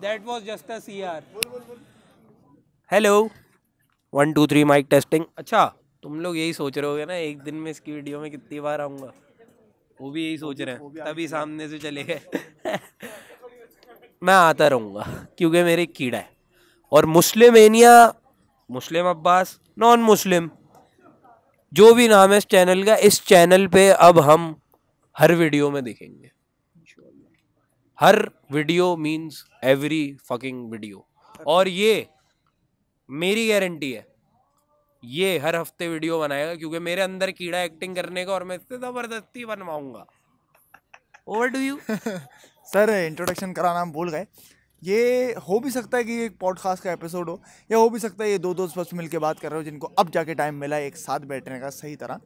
That was just a CR hello one two three mic testing अच्छा तुम लोग यही सोच रहे होगे ना एक दिन में इसकी वीडियो में कितनी बार आऊँगा? वो भी यही सोच रहे हैं। तभी सामने से चले गए। मैं आता रहूँगा क्योंकि मेरे कीड़ा है। और मुस्लिम एनिया मुस्लिम अब्बास नॉन मुस्लिम जो भी नाम है इस चैनल का इस चैनल पे अब हम हर वीडियो में दिखेंगे। हर video means every fucking video और ये मेरी गारंटी है। ये हर हफ़्ते वीडियो बनाएगा क्योंकि मेरे अंदर कीड़ा एक्टिंग करने का और मैं इससे ज़बरदस्ती बनवाऊँगा। Over to you sir introduction कराना हम भूल गए। ये हो भी सकता है कि एक पॉडकास्ट का एपिसोड हो, या हो भी सकता है ये दो दोस्त बस मिल के बात कर रहे हो जिनको अब जाके टाइम मिला एक साथ बैठने का, सही तरह।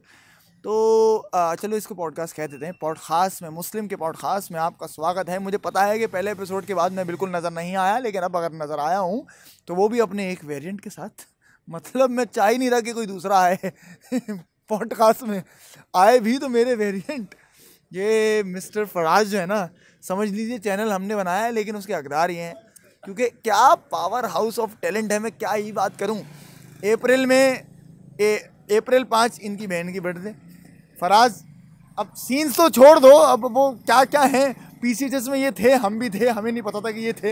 तो चलो इसको पॉडकास्ट कह देते हैं। पॉडकास्ट में मुस्लिम के पॉडकास्ट में आपका स्वागत है। मुझे पता है कि पहले एपिसोड के बाद मैं बिल्कुल नज़र नहीं आया लेकिन अब अगर नज़र आया हूँ तो वो भी अपने एक वेरिएंट के साथ। मतलब मैं चाह ही नहीं रहा कि कोई दूसरा आए पॉडकास्ट में। आए भी तो मेरे वेरिएंट ये मिस्टर फराज जो है ना समझ लीजिए चैनल हमने बनाया है लेकिन उसके हकदार ये हैं। क्योंकि क्या पावर हाउस ऑफ़ टैलेंट है? मैं क्या ही बात करूँ? अप्रैल में ए, अप्रैल पाँच इनकी बहन की बर्थडे फराज अब सीन्स तो छोड़ दो अब वो क्या क्या हैं पी में ये थे हम भी थे हमें नहीं पता था कि ये थे।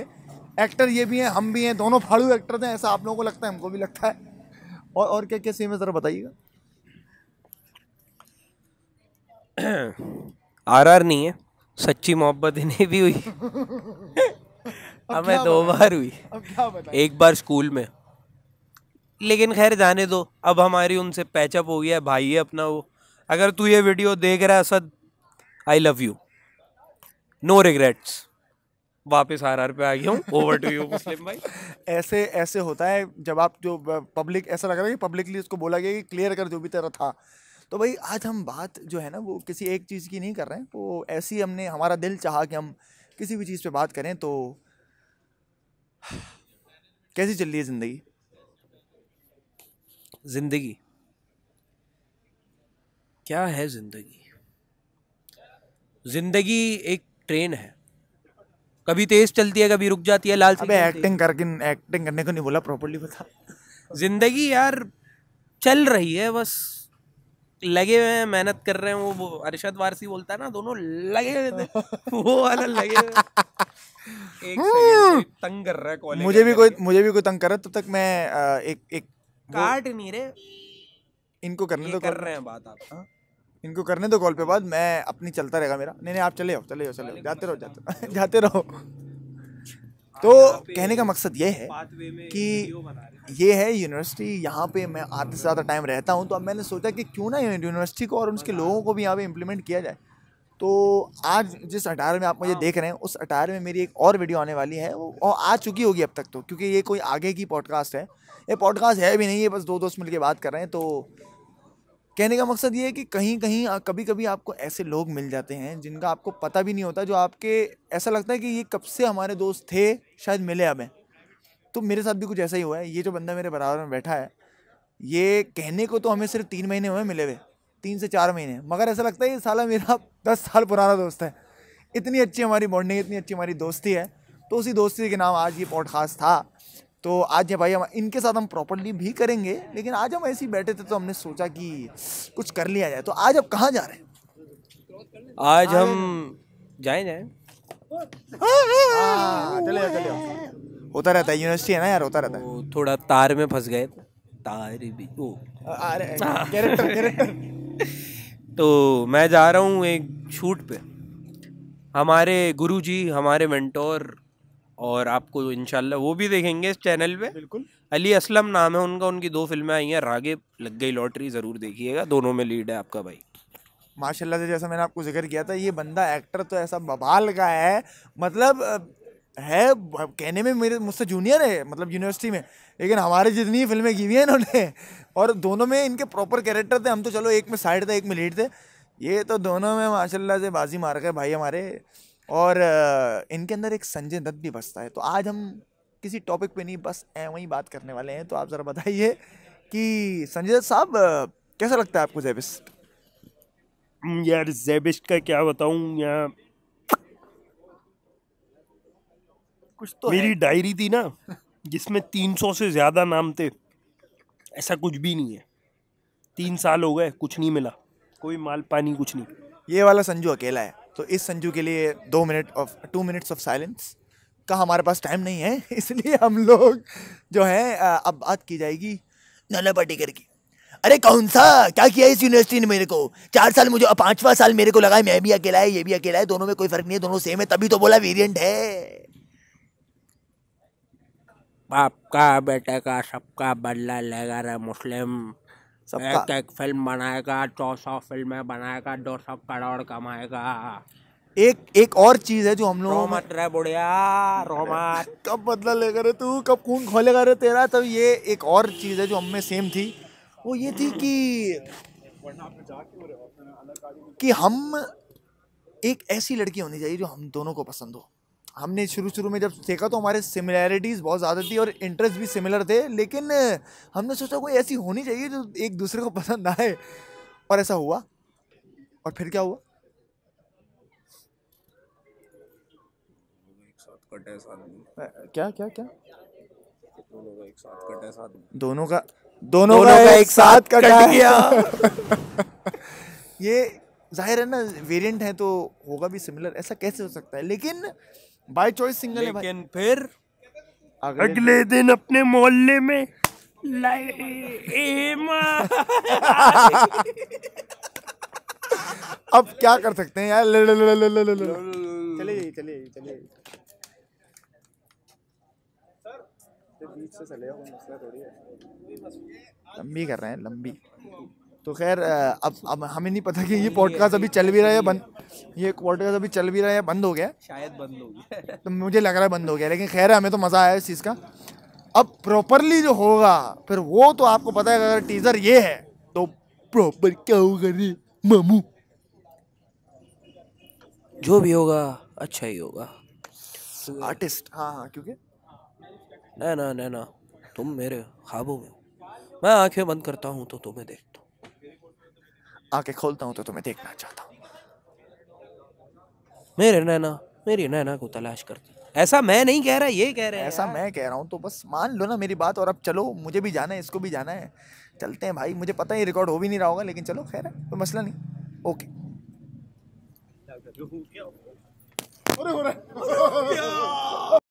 एक्टर ये भी हैं हम भी हैं दोनों फाड़ू एक्टर थे ऐसा आप लोगों को लगता है हमको भी लगता है। और और क्या क्या सेम है ज़रा बताइएगा। आर आर नहीं है सच्ची मोहब्बत इन्हें भी हुई। हमें दो बार हुई। अब क्या बताएँ? एक बार स्कूल में। लेकिन खैर जाने दो अब हमारी उनसे पैचअप हो गया है भाई है अपना वो। अगर तू ये वीडियो देख रहा है Asad I love you no regrets वापस आर आर पे आ गया हूँ। ओवर टू यू मुस्लिम भाई। ऐसे ऐसे होता है जब आप जो पब्लिक ऐसा लग रहा है कि पब्लिकली उसको बोला गया कि क्लियर कर जो भी तेरा था। तो भाई आज हम बात जो है ना वो किसी एक चीज़ की नहीं कर रहे हैं। वो ऐसी हमने हमारा दिल चाहा कि हम किसी भी चीज़ पे बात करें तो कैसी चल रही है ज़िंदगी? ज़िंदगी। क्या है ज़िंदगी? ज़िंदगी एक ट्रेन है। कभी तेज चलती है कभी रुक जाती है लाल अबे एक्टिंग करके एक्टिंग करने को नहीं बोला प्रॉपर्ली बता ज़िंदगी यार चल रही है बस लगे हुए हैं मेहनत कर रहे हैं वो, वो अरशद वारसी बोलता है ना दोनों लगे हुए थे। वो वाला लगे हुए एक तंग कर रहा है कॉलेज मुझे भी कोई मुझे भी कोई तंग करे तब तक मैं एक एक काट नहीं रहे। इनको करने दो कर रहे हैं बात आप हाँ? इनको करने दो कॉल पे बाद मैं अपनी चलता रहेगा मेरा। नहीं नहीं आप चले जाओ चले जाओ चले जाओ जाते रहो जाते जाते रहो। तो कहने का मकसद ये है कि हैं। ये है यूनिवर्सिटी यहाँ पे मैं आधे से ज़्यादा टाइम रहता हूँ तो अब मैंने सोचा कि क्यों ना यूनिवर्सिटी को और उसके लोगों को भी यहाँ पे इम्प्लीमेंट किया जाए। तो आज जिस अटायर में आप मुझे देख रहे हैं उस अटायर में मेरी एक और वीडियो आने वाली है वो और आ चुकी होगी अब तक तो क्योंकि ये कोई आगे की पॉडकास्ट है। ये पॉडकास्ट है भी नहीं है बस दो दोस्त मिल के बात कर रहे हैं तो कहने का मकसद ये है कि कहीं कहीं कभी कभी आपको ऐसे लोग मिल जाते हैं जिनका आपको पता भी नहीं होता, जो आपके, ऐसा लगता है कि ये कब से हमारे दोस्त थे, शायद मिले अब तो मेरे साथ भी कुछ ऐसा ही हुआ है। ये जो बंदा मेरे बराबर में बैठा है, ये कहने को तो हमें सिर्फ़ तीन महीने हुए मिले हुए। तीन से चार महीने। मगर ऐसा लगता है ये साला मेरा दस साल पुराना दोस्त है। इतनी अच्छी हमारी बॉन्डिंग, इतनी अच्छी हमारी दोस्ती है। तो उसी दोस्ती के नाम आज ये पॉडकास्ट था। तो आज ये भाई हम इनके साथ हम प्रॉपरली भी करेंगे लेकिन आज हम ऐसे ही बैठे थे तो हमने सोचा कि कुछ कर लिया जाए। तो आज अब कहाँ जा रहे हैं? आज हम जाए जाएँ। हाँ, चले चले होता रहता है यूनिवर्सिटी है ना यार होता रहता है। वो थोड़ा तार में फंस गए। तार भी ओ। अरे कैरेक्टर कैरेक्टर तो मैं जा रहा हूँ एक शूट पे। हमारे गुरुजी हमारे मेंटोर और आपको इंशाल्लाह वो भी देखेंगे इस चैनल पे। बिल्कुल। अली असलम नाम है उनका उनकी दो फ़िल्में आई हैं रागे लग गई लॉटरी ज़रूर देखिएगा दोनों में लीड है आपका भाई। माशाल्लाह से जैसा मैंने आपको ज़िक्र किया था ये बंदा एक्टर तो ऐसा बबाल का है मतलब है कहने में मेरे मुझसे जूनियर है मतलब यूनिवर्सिटी में लेकिन हमारे जितनी फ़िल्में की हुई हैं इन्होंने और दोनों में इनके प्रॉपर कैरेक्टर थे हम तो चलो एक में साइड थे एक में लीड थे ये तो दोनों में माशाल्लाह से बाजी मार गए भाई हमारे। और इनके अंदर एक संजय दत्त भी बसता है। तो आज हम किसी टॉपिक पे नहीं बस वहीं बात करने वाले हैं। तो आप ज़रा बताइए कि संजय दत्त साहब कैसा लगता है आपको जैबिस्ट? यार जेबिस्ट का क्या बताऊँ? यहाँ कुछ तो मेरी डायरी थी ना जिसमें तीन सौ से ज़्यादा नाम थे। ऐसा कुछ भी नहीं है। तीन साल हो गए कुछ नहीं मिला। कोई माल पानी कुछ नहीं। ये वाला संजू अकेला है। तो इस संजू के लिए दो minute of two minutes of silence का हमारे पास टाइम नहीं है, इसलिए हम लोग जो है अब बात की जाएगी नाना पाटेकर की अरे कौन सा? क्या किया इस यूनिवर्सिटी ने मेरे को? चार साल मुझे पांचवा साल मेरे को लगा है मैं भी अकेला है, ये भी अकेला है, दोनों में कोई फ़र्क नहीं है, दोनों सेम है, तभी तो बोला वेरिएंट है। बाप का बेटे का सबका बदला लेगा रे मुस्लिम। सबका एक एक फ़िल्म बनाएगा दो सौ फ़िल्में बनाएगा दो सौ करोड़ कमाएगा। एक एक और चीज़ है जो हम लोगों में रोमत रे बुढ़िया रोमत कब बदला लेगा रे तू? कब खून खोलेगा रे तेरा? तब ये एक और चीज़ है जो हम में सेम थी। वो ये थी कि कि हम एक ऐसी लड़की होनी चाहिए जो हम दोनों को पसंद हो। हमने शुरू शुरू में जब देखा तो हमारे सिमिलैरिटीज़ बहुत ज़्यादा थी और इंटरेस्ट भी सिमिलर थे लेकिन हमने सोचा कोई ऐसी होनी चाहिए जो एक दूसरे को पसंद आए। और ऐसा हुआ। और फिर क्या हुआ? क्या क्या क्या? दोनों का दोनों, दोनों का, का एक साथ कट गया। ये ज़ाहिर है ना वेरिएंट है तो होगा भी सिमिलर ऐसा कैसे हो सकता है? लेकिन बाय चॉइस सिंगल है भाई। लेकिन फिर अगले अगले दिन। अपने मोहल्ले में लाई- ए माँ। अब क्या कर सकते हैं यार? ले ले ले ले ले ले ले चलिए चलिए चलिए। लंबी कर रहे हैं लंबी। तो खैर अब अब हमें नहीं पता कि ये पॉडकास्ट अभी चल भी रहा है बंद ये पॉडकास्ट अभी चल भी रहा है बंद हो गया? शायद बंद होगी तो मुझे लग रहा है बंद हो गया लेकिन खैर हमें तो मज़ा आया इस चीज़ का। अब प्रॉपरली जो होगा फिर वो तो आपको पता है अगर टीजर ये है तो प्रॉपर क्या होगा रे मामू? जो भी होगा अच्छा ही होगा। आर्टिस्ट हाँ हाँ क्योंकि? नैना नैना तुम मेरे ख्वाबों में हो। मैं आँखें बंद करता हूँ तो तुम्हें देखता हूँ आके खोलता हूँ तो तुम्हें देखना चाहता हूँ। मेरे नैना मेरी नैना को तलाश करते। ऐसा मैं नहीं कह रहा ये कह रहे हैं ऐसा मैं कह रहा हूँ तो बस मान लो ना मेरी बात और अब चलो मुझे भी जाना है इसको भी जाना है। चलते हैं भाई मुझे पता है रिकॉर्ड हो भी नहीं रहा होगा लेकिन चलो खैर है कोई मसला नहीं। ओके